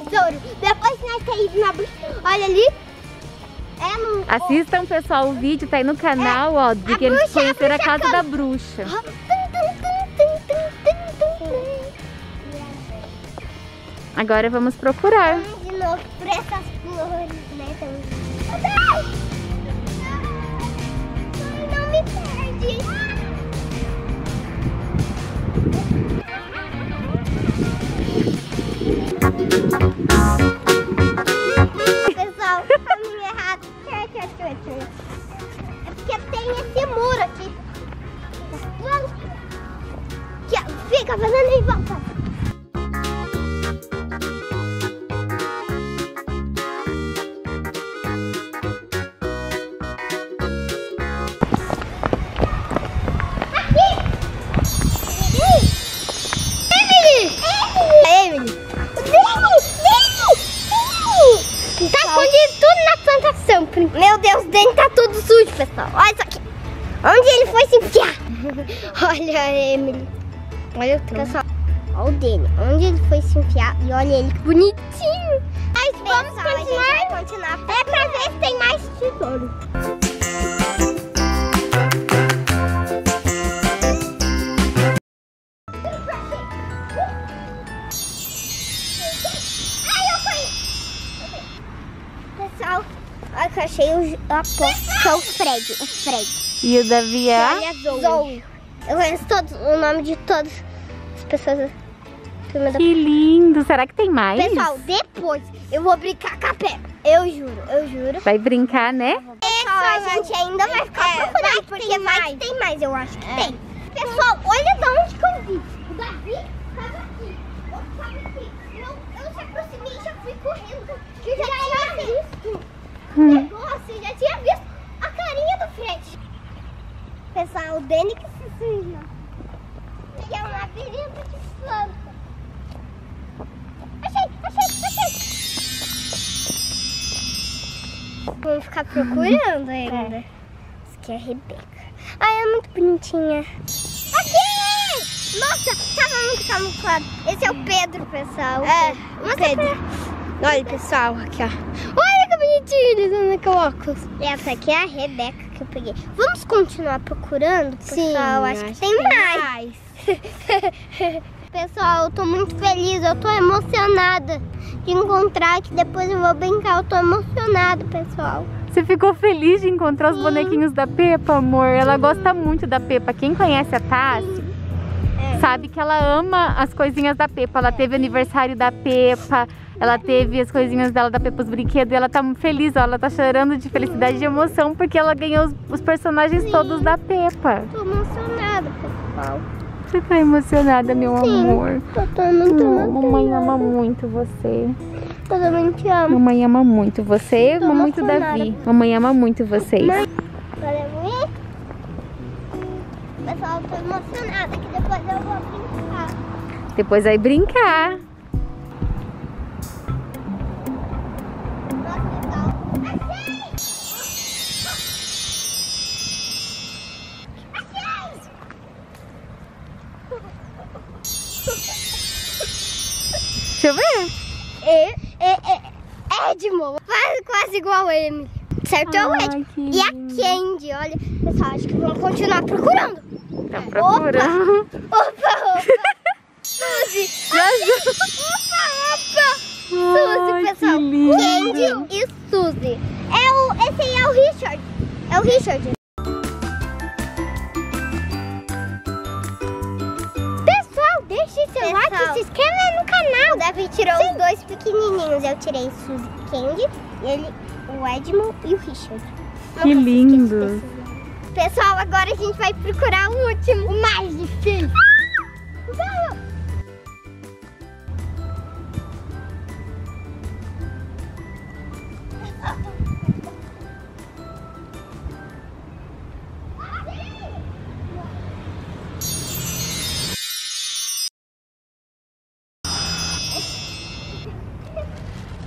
tesouro. Depois nós caímos na bruxa. Olha ali. É no... Assistam, pessoal, o vídeo tá aí no canal, ó, de a que eles bruxa, a conheceram a bruxa casa da bruxa. Agora vamos procurar. De novo por essas flores, né? também. Não me perde. Fica fazendo em volta. Tá tudo. Meu Deus, o Dani tá todo sujo, pessoal. Olha isso aqui. Onde ele foi se enfiar? olha Emily. Olha o tronco. Pessoal, olha o Dani. Onde ele foi se enfiar. E olha ele, que bonitinho. Mas vamos continuar. continuar. É pra ver se tem mais tesouro. Pessoal, olha que eu achei o a é o Fred, o Fred. E o Davi é? Olha a Zoe. Eu conheço todos, o nome de todas as pessoas Que lindo! Será que tem mais? Pessoal, depois eu vou brincar com a Peppa. Eu juro, eu juro. Vai brincar, né? Pessoal, a gente ainda vai ficar procurando, porque vai que tem mais, eu acho que tem. Pessoal, olha de onde que eu vi. O Davi tava aqui, o outro tava aqui. Eu, eu se aproximei e já fui correndo. que Eu já tinha visto ficar procurando ainda. Isso aqui é a Rebeca. Ai, é muito bonitinha. Aqui! Nossa, tava muito camuflado. Esse é o Pedro, pessoal. É, o Pedro. Olha, pessoal, aqui, ó. Olha que bonitinho ele usando aquele óculos. Essa aqui é a Rebeca que eu peguei. Vamos continuar procurando, pessoal? acho, que tem mais. Pessoal, eu tô muito feliz, eu tô emocionada de encontrar que depois eu vou brincar. Eu tô emocionada, pessoal. Você ficou feliz de encontrar os Sim. bonequinhos da Peppa, amor? Ela gosta muito da Peppa. Quem conhece a Tassi É. sabe que ela ama as coisinhas da Peppa. Ela teve aniversário da Peppa, ela teve as coisinhas dela da Peppa, os brinquedos, e ela tá feliz, ó. Ela tá chorando de felicidade e de emoção porque ela ganhou os, os personagens todos da Peppa. Tô emocionada, pessoal. Você tá emocionada, meu Sim. amor? Eu tô muito Hum, mamãe emocionada. ama muito você. Eu também te amo. Mamãe ama muito você, Tô ama muito. Davi. Mamãe ama muito vocês. Mãe. Pessoal, eu tô emocionada que depois eu vou brincar. Depois vai brincar. Quase, igual a Emily. Certo? É o que E a. Candy, olha. Pessoal, acho que vamos continuar procurando. Tá procurando. Opa, opa. Suzy. Opa, opa. Suzy, Ai, pessoal. Candy e Suzy. É o, esse aí é o Richard. É o Richard. Pessoal, deixe seu like e se inscreva no canal. O Davi tirou os dois pequenininhos. Eu tirei Suzy e Candy. E ele, o Edmo e o Richard. Não Que lindo. Pessoal, agora a gente vai procurar o último, o mais difícil.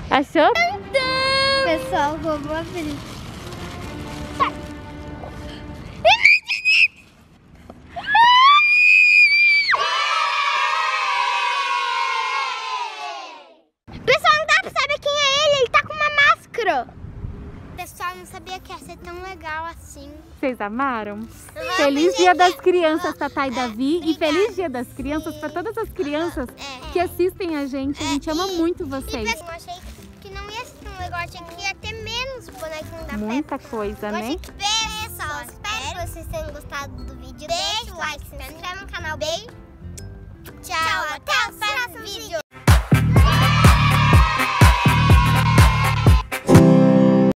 Achou? Pessoal, vamos abrir. Pessoal, não dá pra saber quem é ele. Ele tá com uma máscara. Pessoal, não sabia que ia ser tão legal assim. Vocês amaram? É, feliz Dia das Crianças, uhum. Tatá e Davi. E feliz Dia das Crianças para todas as é. crianças que é. assistem a gente. A gente ama muito vocês. Muita coisa, Eu né? que pessoal, espero que vocês tenham gostado do vídeo. Deixa o like, se inscreve no canal. Beijo. Tchau, até a